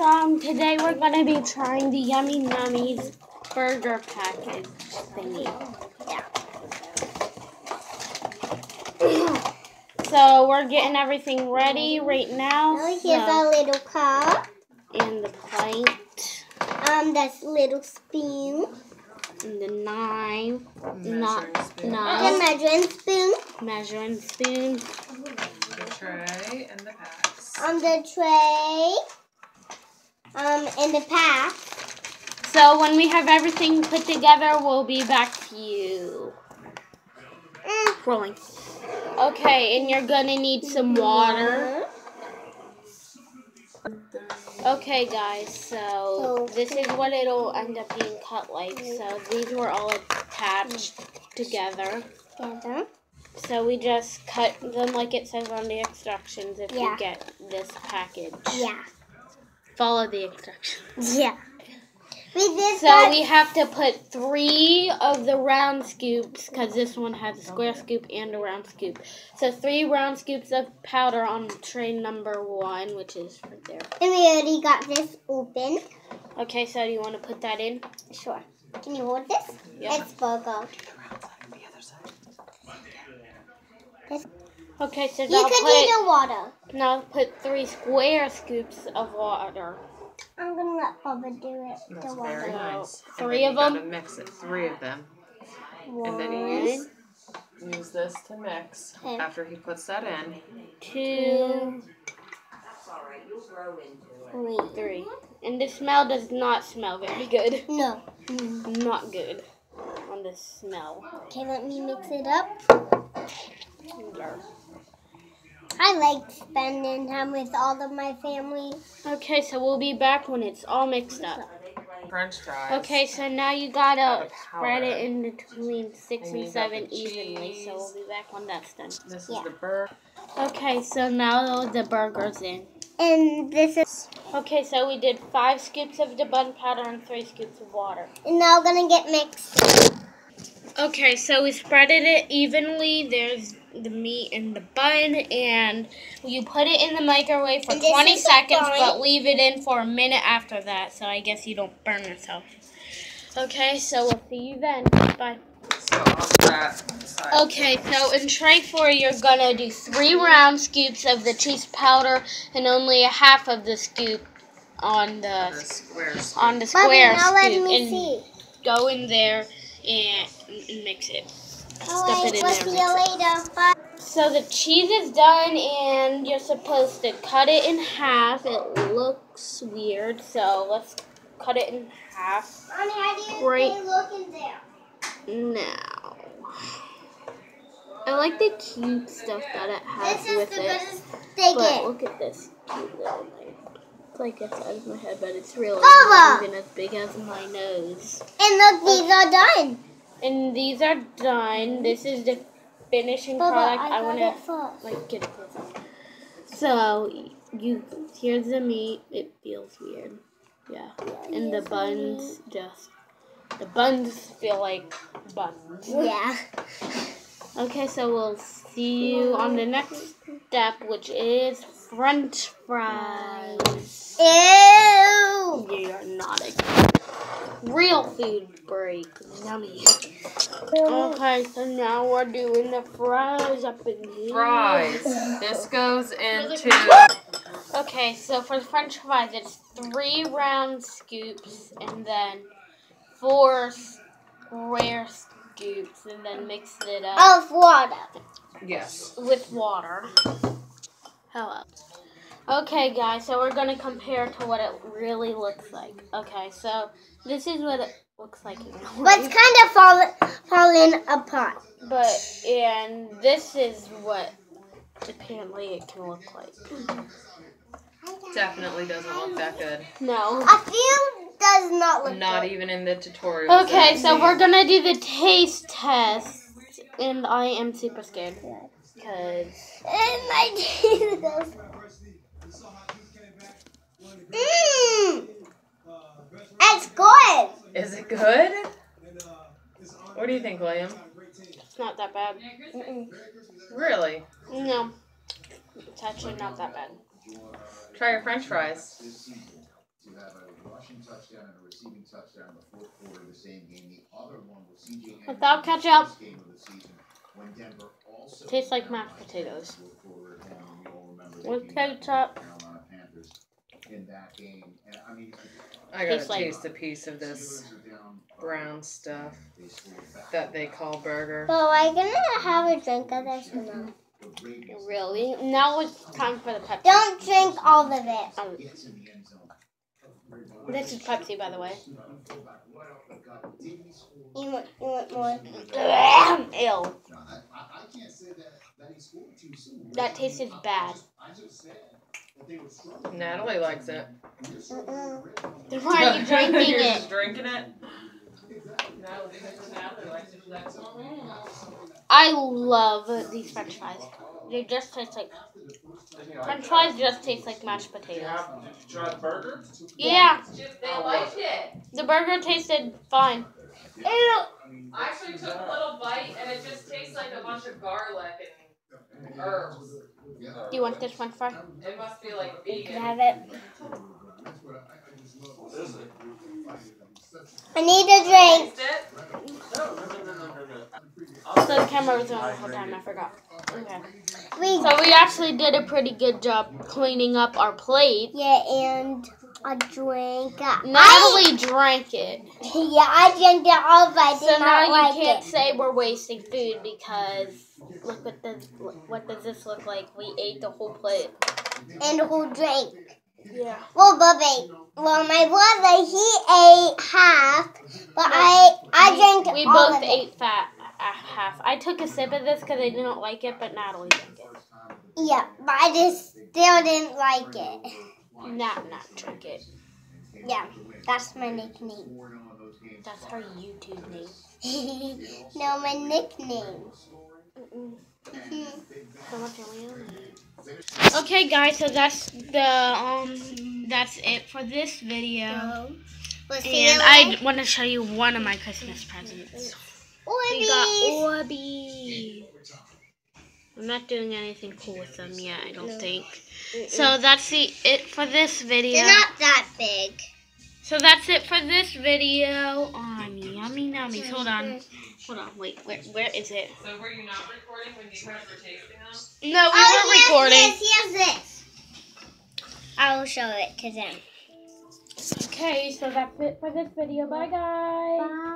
Um, today we're gonna be trying the Yummy Nummies burger package thingy. Yeah. so we're getting everything ready right now. Oh, here's so- a little cup. and the plate Um, that's little spoon. and the knife, not Measuring spoon. The measuring spoon. measuring spoon. The tray and the packs. On the tray. Um, and the pack. So when we have everything put together, we'll be back to you. Mm. Rolling. Okay, and you're gonna need some water. Okay, guys, so this is what it'll end up being cut like. So these were all attached together. Together. So we just cut them like it says on the instructions if Yeah. you get this package. Yeah. Follow the instructions. Yeah. We did So that. we have to put three of the round scoops because this one has a square scoop and a round scoop. So three round scoops of powder on tray number one, which is right there. And we already got this open. Okay, so do you want to put that in? Sure. Can you hold this? Yeah. It's burger. Okay, so You now could put use the water. now put three square scoops of water. I'm gonna let Bubba do it. That's the very nice. And Three then of you gotta them? mix it. Three of them. And then One, you use, use this to mix. Okay. After he puts that in. Two, three. three. And the smell does not smell very good. No. Not good on the smell. Okay, let me mix it up. I like spending time with all of my family. Okay, so we'll be back when it's all mixed up. French fries. Okay, so now you gotta spread it in between six And and seven the evenly. So we'll be back when that's done. This is Yeah. the burger. Okay, so now the burger's in. And this is Okay, so we did five scoops of the bun powder and three scoops of water. And now gonna get mixed. Okay, so we spreaded it evenly. There's the meat and the bun, and you put it in the microwave for 20 seconds, but leave it in for a minute after that, so I guess you don't burn yourself. Okay, so we'll see you then. Bye. So on that side. Okay, so in tray four, you're gonna do three round scoops of the cheese powder and only a half of the scoop on The the squares. on the Bubba, square now let scoop me and see. go in there and, and mix it. Stuff Alright, it in we'll there. see you later. Bye. So the cheese is done, and you're supposed to cut it in half. It looks weird, so let's cut it in half Mommy, how do you Great. stay looking there? now. I like the cute stuff that it has This is with the it. But look at this cute little thing. It's like the size of my head, but it's really Baba! not even as big as my nose. And look, these are done. And these are done. This is the finishing Bubba, product. I I, want to like get it. So you here's the meat. It feels weird. Yeah. And the buns just the buns feel like buns. Yeah. Okay, so we'll see you on the next step, which is French fries. Ew. You're not a real food break. Yummy. Okay, so now we're doing the fries up in here. Fries. This goes into. Okay, so for the French fries, it's three round scoops and then four square scoops, and then mix it up Of water. Yes. with water. Hello. Okay, guys, so we're gonna compare to what it really looks like. Okay, so this is what it looks like in But it's kind of fall, falling apart. But and this is what apparently it can look like. Definitely doesn't look that good. No. A few does not look Not good. even in the tutorial. Okay, so we're gonna do the taste test, and I am super scared because And my teeth goes. Mmm. It's good. Is it good? What do you think, William? it's not that bad. Really? No, it's actually not that bad. Try your French fries. to have a rushing touchdown and a receiving touchdown in the fourth quarter of the same game. The other one was CJ Anderson Without ketchup. first game of the season when Denver also Tastes like mashed potatoes. fourth quarter at home, and you all remember they With came back and ketchup. beat the Carolina Panthers in that game. And I mean, I gotta Tastes like- taste a piece of this Steelers are down, brown stuff they scored back that they call burger. So are you gonna have a drink of this or no? Really? Now it's time for the Pepsi. Don't drink all of it. Um, gets in the end zone. this is Pepsi, by the way. You want, you want more? Ew. That tasted bad. I just said that they were struggling. Natalie likes it. Then why are you drinking You're it? just drinking it? Natalie, Natalie likes it. That's I love these French fries. They just taste like French fries. Just taste like mashed potatoes. Did you try the burger? Yeah, They like it. the burger tasted fine. Ew. I actually took a little bite and it just tastes like a bunch of garlic and herbs. Do you want this French fry? It must be like You vegan. have it. What is it? I need a drink. No, no, no, no, no, no. So the camera was on the whole time. I forgot. Okay. So we actually did a pretty good job cleaning up our plate. yeah, and a drink. I, Natalie drank it. yeah, I drank it all, but I did So not now you can't it. say we're wasting food because look what this what does this look like? We ate the whole plate. And the whole drink. Yeah. Well, Bubby. Well, my brother he ate half, but I I drank We all both of it. ate fat uh, half. I took a sip of this because I didn't like it, but Natalie drank it. Yeah, but I just still didn't like it. Nat not drank it. Yeah, that's my nickname. That's her YouTube name. no, my nickname. So much Okay, guys. So that's the um. That's it for this video. We'll And I want to show you one of my Christmas presents. We got Orbeez. I'm not doing anything cool with them yet, I don't think. So that's the it for this video. They're not that big. So that's it for this video on Yummy Nummies. Hold on. Hold on. Wait. Where Where is it? So were you not recording when you guys were tasting them? No, we oh, were yes, recording. Yes, yes, this. I will show it to them. Okay, so that's it for this video. Bye, guys. Bye.